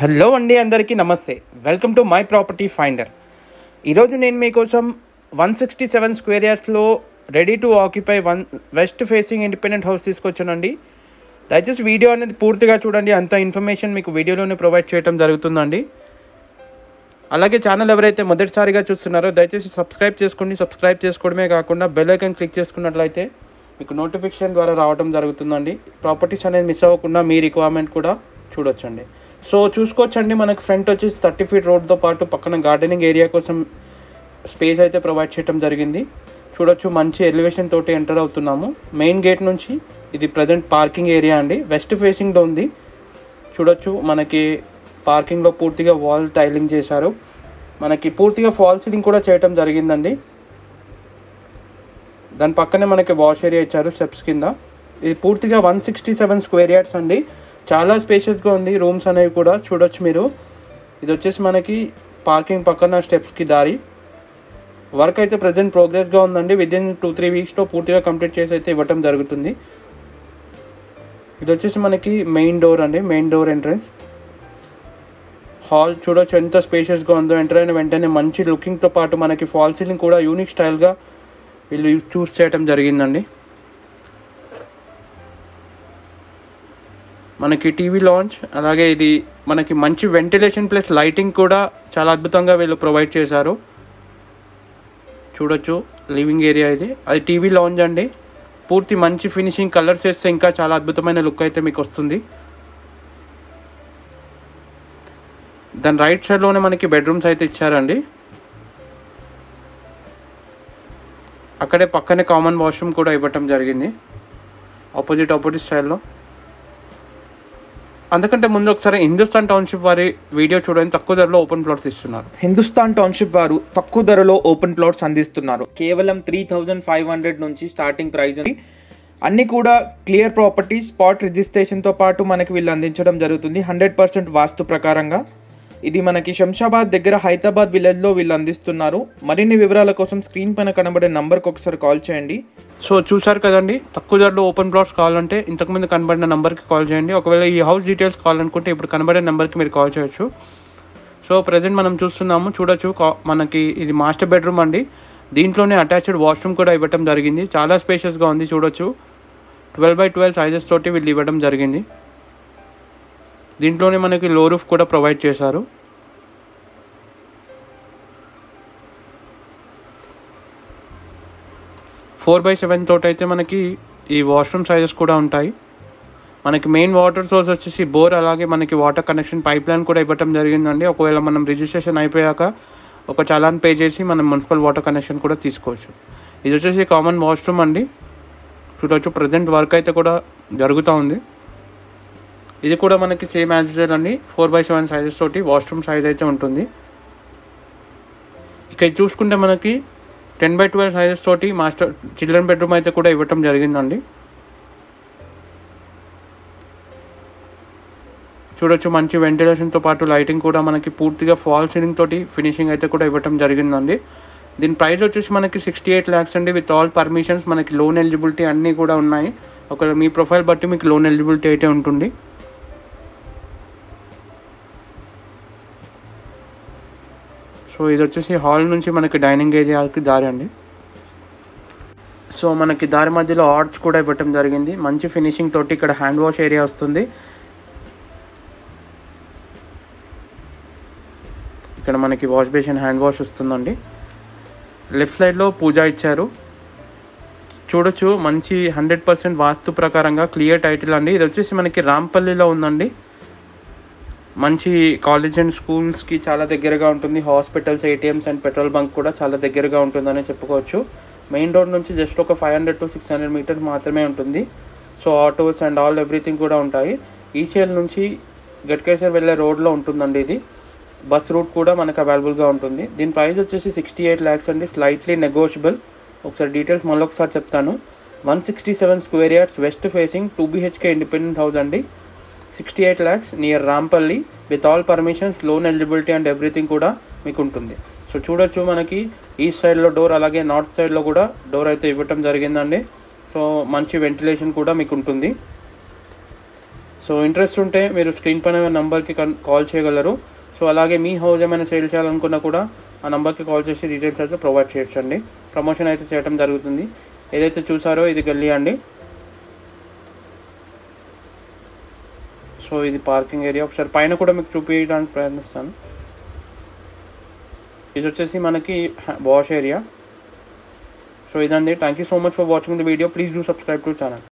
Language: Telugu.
హలో అండి అందరికీ నమస్తే. Welcome to my property finder ఈరోజు నేను మీకోసం one sixty seven square యార్డ్స్లో ready to occupy one west facing independent house తీసుకొచ్చానండి. దయచేసి వీడియో అనేది పూర్తిగా చూడండి. అంత ఇన్ఫర్మేషన్ మీకు వీడియోలోనే ప్రొవైడ్ చేయడం జరుగుతుందండి. అలాగే ఛానల్ ఎవరైతే మొదటిసారిగా చూస్తున్నారో దయచేసి సబ్స్క్రైబ్ చేసుకోండి. సబ్స్క్రైబ్ చేసుకోవడమే కాకుండా బెల్ ఐకన్ క్లిక్ చేసుకున్నట్లయితే మీకు నోటిఫికేషన్ ద్వారా రావడం జరుగుతుందండి. ప్రాపర్టీస్ అనేది మిస్ అవ్వకుండా మీ రిక్వైర్మెంట్ కూడా చూడొచ్చండి. సో చూసుకోవచ్చండి మనకు ఫ్రంట్ వచ్చేసి థర్టీ ఫీట్ రోడ్తో పాటు పక్కన గార్డెనింగ్ ఏరియా కోసం స్పేస్ అయితే ప్రొవైడ్ చేయడం జరిగింది. చూడొచ్చు మంచి ఎలివేషన్ తోటి ఎంటర్ అవుతున్నాము. మెయిన్ గేట్ నుంచి ఇది ప్రజెంట్ పార్కింగ్ ఏరియా అండి. వెస్ట్ ఫేసింగ్లో ఉంది. చూడొచ్చు మనకి పార్కింగ్లో పూర్తిగా వాల్ టైలింగ్ చేశారు. మనకి పూర్తిగా ఫాల్ సీలింగ్ కూడా చేయటం జరిగిందండి. దాని పక్కనే మనకి వాష్ ఏరియా ఇచ్చారు స్టెప్స్ కింద. ఇది పూర్తిగా one sixty seven square yards అండి. చాలా స్పేషియస్గా ఉంది రూమ్స్ అనేవి కూడా చూడొచ్చు మీరు. ఇది వచ్చేసి మనకి పార్కింగ్ పక్కన స్టెప్స్కి దారి. వర్క్ అయితే ప్రజెంట్ ప్రోగ్రెస్గా ఉందండి. విదిన్ టూ త్రీ వీక్స్లో పూర్తిగా కంప్లీట్ చేసి అయితే ఇవ్వటం జరుగుతుంది. ఇది వచ్చేసి మనకి మెయిన్ డోర్ అండి. మెయిన్ డోర్ ఎంట్రన్స్ హాల్ చూడొచ్చు ఎంత స్పేషియస్గా ఉందో. ఎంటర్ అయిన వెంటనే మంచి లుకింగ్తో పాటు మనకి ఫాల్ సీలింగ్ కూడా యూనిక్ స్టైల్గా వీళ్ళు చూస్ చేయటం జరిగిందండి. మనకి టీవీ లాంచ్ అలాగే ఇది మనకి మంచి వెంటిలేషన్ ప్లస్ లైటింగ్ కూడా చాలా అద్భుతంగా వీళ్ళు ప్రొవైడ్ చేశారు. చూడొచ్చు లివింగ్ ఏరియా ఇది. అది టీవీ లాంజ్ అండి. పూర్తి మంచి ఫినిషింగ్ కలర్స్ వేస్తే ఇంకా చాలా అద్భుతమైన లుక్ అయితే మీకు వస్తుంది. దాని రైట్ సైడ్లోనే మనకి బెడ్రూమ్స్ అయితే ఇచ్చారండి. అక్కడే పక్కనే కామన్ వాష్రూమ్ కూడా ఇవ్వటం జరిగింది. ఆపోజిట్ ఆపోజిట్ స్టైల్లో. అందుకంటే ముందు ఒకసారి హిందుస్థాన్ టౌన్షిప్ వారి వీడియో చూడండి తక్కువ ధరలో ఓపెన్ ప్లాట్స్ ఇస్తున్నారు. హిందుస్థాన్ టౌన్షిప్ వారు తక్కువ ధరలో ఓపెన్ ప్లాట్స్ అందిస్తున్నారు. కేవలం త్రీ థౌజండ్ ఫైవ్ హండ్రెడ్ నుంచి స్టార్టింగ్ ప్రైస్ ఉంది. అన్ని కూడా క్లియర్ ప్రాపర్టీ స్పాట్ రిజిస్ట్రేషన్తో పాటు మనకి వీళ్ళు అందించడం జరుగుతుంది. హండ్రెడ్ పర్సెంట్ వాస్తు ప్రకారంగా. ఇది మనకి శంషాబాద్ దగ్గర హైదరాబాద్ విలేజ్లో వీళ్ళు అందిస్తున్నారు. మరిన్ని వివరాల కోసం స్క్రీన్ పైన కనబడే నంబర్కి ఒకసారి కాల్ చేయండి. సో చూసారు కదండి తక్కువ ధరలో ఓపెన్ ప్లాట్స్ కావాలంటే ఇంతకుముందు కనబడిన నెంబర్కి కాల్ చేయండి. ఒకవేళ ఈ హౌస్ డీటెయిల్స్ కావాలనుకుంటే ఇప్పుడు కనబడే నెంబర్కి మీరు కాల్ చేయొచ్చు. సో ప్రజెంట్ మనం చూస్తున్నాము చూడొచ్చు కా- మనకి ఇది మాస్టర్ బెడ్రూమ్ అండి. దీంట్లోనే అటాచ్డ్ వాష్రూమ్ కూడా ఇవ్వటం జరిగింది. చాలా స్పేషియస్గా ఉంది చూడొచ్చు. ట్వెల్వ్ బై ట్వెల్వ్ సైజెస్ తోటి వీళ్ళు ఇవ్వడం జరిగింది. దీంట్లోనే మనకి లో రూఫ్ కూడా ప్రొవైడ్ చేశారు. ఫోర్ బై సెవెన్ తోటి అయితే మనకి ఈ వాష్రూమ్ సైజెస్ కూడా ఉంటాయి. మనకి మెయిన్ వాటర్ సోర్స్ వచ్చేసి బోర్ అలాగే మనకి వాటర్ కనెక్షన్ పైప్ లైన్ కూడా ఇవ్వటం జరిగిందండి. ఒకవేళ మనం రిజిస్ట్రేషన్ అయిపోయాక ఒక చలాన్ పే చేసి మనం మున్సిపల్ వాటర్ కనెక్షన్ కూడా తీసుకోవచ్చు. ఇది వచ్చేసి కామన్ వాష్రూమ్ అండి. చూడవచ్చు ప్రజెంట్ వర్క్ అయితే కూడా జరుగుతూ ఉంది. ఇది కూడా మనకి సేమ్ యాజ్ యూజువల్ అండి. ఫోర్ బై సెవెన్ సైజెస్ తోటి వాష్రూమ్ సైజ్ అయితే ఉంటుంది. ఇక చూసుకుంటే మనకి టెన్ బై ట్వెల్వ్ సైజెస్ తోటి మాస్టర్ చిల్డ్రన్ బెడ్రూమ్ అయితే కూడా ఇవ్వటం జరిగిందండి. చూడొచ్చు మంచి వెంటిలేషన్తో పాటు లైటింగ్ కూడా మనకి పూర్తిగా ఫాల్ సీలింగ్ తోటి ఫినిషింగ్ అయితే కూడా ఇవ్వటం జరిగిందండి. దీని ప్రైస్ వచ్చేసి మనకి సిక్స్టీ ఎయిట్ ల్యాక్స్ అండి. విత్ ఆల్ పర్మిషన్స్ మనకి లోన్ ఎలిజిబిలిటీ అన్నీ కూడా ఉన్నాయి. ఒకవేళ మీ ప్రొఫైల్ బట్టి మీకు లోన్ ఎలిజిబిలిటీ అయితే ఉంటుంది. సో ఇది వచ్చేసి హాల్ నుంచి మనకి డైనింగ్ ఏరియాకి దారి అండి. సో మనకి దారి మధ్యలో ఆర్చ్ కూడా ఇవ్వటం జరిగింది. మంచి ఫినిషింగ్ తోటి ఇక్కడ హ్యాండ్ వాష్ ఏరియా వస్తుంది. ఇక్కడ మనకి వాష్ బేసిన్ హ్యాండ్ వాష్ వస్తుందండి. లెఫ్ట్ సైడ్లో పూజ ఇచ్చారు. చూడొచ్చు మంచి హండ్రెడ్ పర్సెంట్ వాస్తు ప్రకారంగా క్లియర్ టైటిల్ అండి. ఇది వచ్చేసి మనకి రాంపల్లిలో ఉందండి. మంచి కాలేజ్ అండ్ స్కూల్స్కి చాలా దగ్గరగా ఉంటుంది. Hospitals ATMs and petrol bunk కూడా చాలా దగ్గరగా ఉంటుందని చెప్పుకోవచ్చు. మెయిన్ రోడ్ నుంచి జస్ట్ ఒక five hundred to six hundred metres మాత్రమే ఉంటుంది. So autos and all everything కూడా ఉంటాయి. ఈసీఎల్ నుంచి గట్కేశ్వర్ వెళ్ళే రోడ్లో ఉంటుందండి ఇది. బస్ రూట్ కూడా మనకు అవైలబుల్గా ఉంటుంది. దీని ప్రైస్ వచ్చేసి సిక్స్టీ ఎయిట్ ల్యాక్స్ అండి. స్లైట్లీ నెగోషియబుల్ ఒకసారి డీటెయిల్స్ మళ్ళీ ఒకసారి చెప్తాను one sixty seven square yards west facing two BHK independent house అండి. Sixty eight lakhs near Rampalli with all permissions loan eligibility and everything కూడా మీకు ఉంటుంది సో చూడొచ్చు మనకి ఈస్ట్ సైడ్లో డోర్ అలాగే నార్త్ సైడ్లో కూడా డోర్ అయితే ఇవ్వటం జరిగిందండి. సో మంచి వెంటిలేషన్ కూడా మీకు ఉంటుంది సో ఇంట్రెస్ట్ ఉంటే మీరు స్క్రీన్ పైన నెంబర్కి కాల్ చేయగలరు. సో అలాగే మీ హౌస్ ఏమైనా సేల్ చేయాలనుకున్నా కూడా ఆ నెంబర్కి కాల్ చేసి డీటెయిల్స్ అయితే ప్రొవైడ్ చేయొచ్చండి. ప్రమోషన్ అయితే చేయడం జరుగుతుంది. ఏదైతే చూసారో ఇది గల్లీ అండి. సో ఇది పార్కింగ్ ఏరియా ఒకసారి పైన కూడా మీకు చూపించడానికి ప్రయత్నిస్తాను. ఇది వచ్చేసి మనకి వాష్ ఏరియా సో ఇదండి. Thank you so much for watching the video please do subscribe to channel